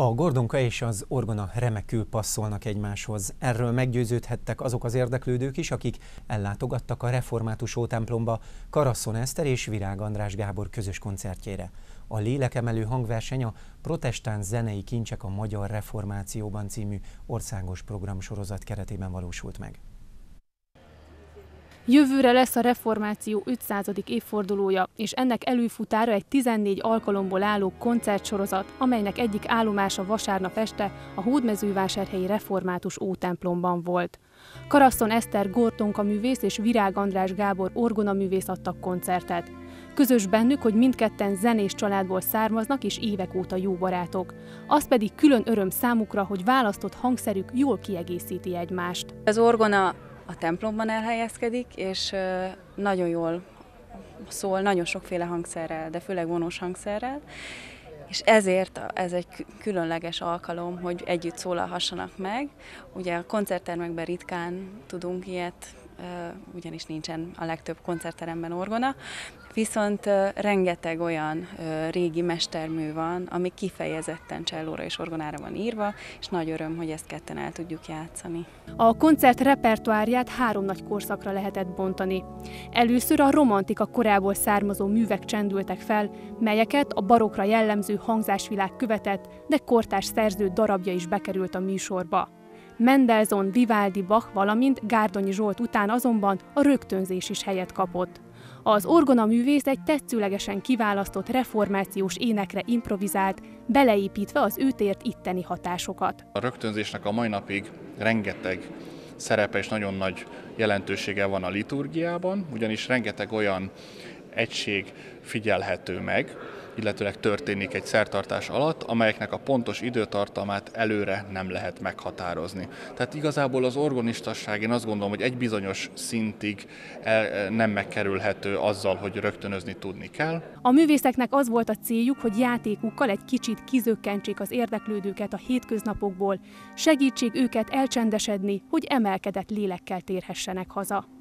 A Gordonka és az Orgona remekül passzolnak egymáshoz. Erről meggyőződhettek azok az érdeklődők is, akik ellátogattak a református ótemplomba Karasszon Eszter és Virág András Gábor közös koncertjére. A lélekemelő hangverseny a Protestáns zenei kincsek a Magyar Reformációban című országos programsorozat keretében valósult meg. Jövőre lesz a reformáció 500. évfordulója, és ennek előfutára egy 14 alkalomból álló koncertsorozat, amelynek egyik állomása vasárnap este a Hódmezővásárhelyi Református Ótemplomban volt. Karaszton Eszter Gortonka művész és Virág András Gábor orgona művész adtak koncertet. Közös bennük, hogy mindketten zenés családból származnak és évek óta jó barátok. Az pedig külön öröm számukra, hogy választott hangszerük jól kiegészíti egymást. Az orgona a templomban elhelyezkedik, és nagyon jól szól, nagyon sokféle hangszerrel, de főleg vonós hangszerrel, és ezért ez egy különleges alkalom, hogy együtt szólalhassanak meg. Ugye a koncerttermekben ritkán tudunk ilyet ugyanis nincsen a legtöbb koncertteremben orgona, viszont rengeteg olyan régi mestermű van, ami kifejezetten csellóra és orgonára van írva, és nagy öröm, hogy ezt ketten el tudjuk játszani. A koncert repertoárját három nagy korszakra lehetett bontani. Először a romantika korából származó művek csendültek fel, melyeket a barokra jellemző hangzásvilág követett, de kortás szerző darabja is bekerült a műsorba. Mendelssohn, Vivaldi, Bach, valamint Gárdonyi Zsolt után azonban a rögtönzés is helyet kapott. Az orgona művész egy tetszőlegesen kiválasztott reformációs énekre improvizált, beleépítve az őt ért itteni hatásokat. A rögtönzésnek a mai napig rengeteg szerepe és nagyon nagy jelentősége van a liturgiában, ugyanis rengeteg olyan egység figyelhető meg, illetőleg történik egy szertartás alatt, amelyeknek a pontos időtartamát előre nem lehet meghatározni. Tehát igazából az organistasság, én azt gondolom, hogy egy bizonyos szintig nem megkerülhető azzal, hogy rögtönözni tudni kell. A művészeknek az volt a céljuk, hogy játékukkal egy kicsit kizökkentsék az érdeklődőket a hétköznapokból, segítsék őket elcsendesedni, hogy emelkedett lélekkel térhessenek haza.